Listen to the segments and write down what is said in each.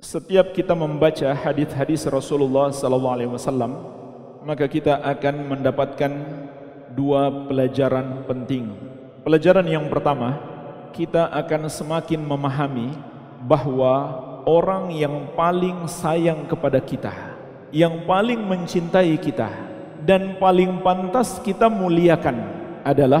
Setiap kita membaca hadis-hadis Rasulullah sallallahu alaihi wasallam, maka kita akan mendapatkan dua pelajaran penting. Pelajaran yang pertama, kita akan semakin memahami bahwa orang yang paling sayang kepada kita, yang paling mencintai kita dan paling pantas kita muliakan adalah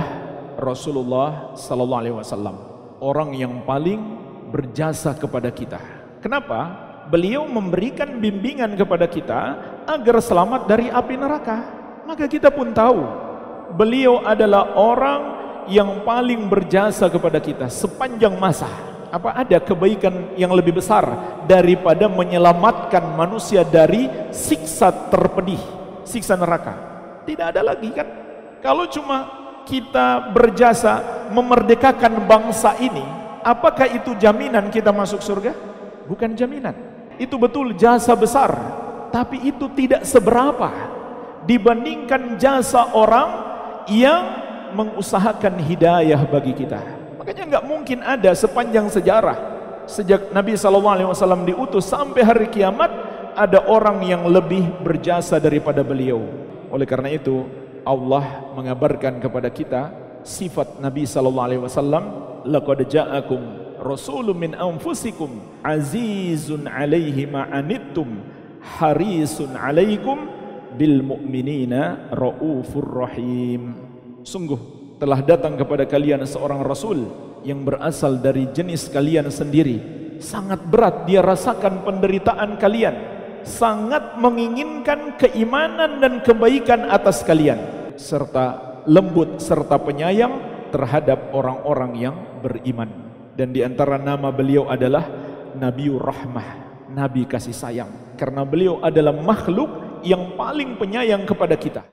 Rasulullah sallallahu alaihi wasallam. Orang yang paling berjasa kepada kita. Kenapa? Beliau memberikan bimbingan kepada kita agar selamat dari api neraka. Maka kita pun tahu beliau adalah orang yang paling berjasa kepada kita sepanjang masa. Apa ada kebaikan yang lebih besar daripada menyelamatkan manusia dari siksa terpedih, siksa neraka? Tidak ada lagi kan? Kalau cuma kita berjasa memerdekakan bangsa ini, apakah itu jaminan kita masuk surga? Bukan jaminan. Itu betul jasa besar, tapi itu tidak seberapa dibandingkan jasa orang yang mengusahakan hidayah bagi kita. Makanya nggak mungkin ada sepanjang sejarah sejak Nabi SAW diutus sampai hari kiamat ada orang yang lebih berjasa daripada beliau. Oleh karena itu Allah mengabarkan kepada kita sifat Nabi SAW. Laqad ja'akum rasulun min anfusikum azizun alaihi ma'anittum harisun alaikum bil mu'minina raufur rahim. Sungguh telah datang kepada kalian seorang rasul yang berasal dari jenis kalian sendiri. Sangat berat dia rasakan penderitaan kalian. Sangat menginginkan keimanan dan kebaikan atas kalian. Serta lembut serta penyayang terhadap orang-orang yang beriman dan di antara nama beliau adalah Nabiur Rahmah, Nabi kasih sayang. Karena beliau adalah makhluk yang paling penyayang kepada kita.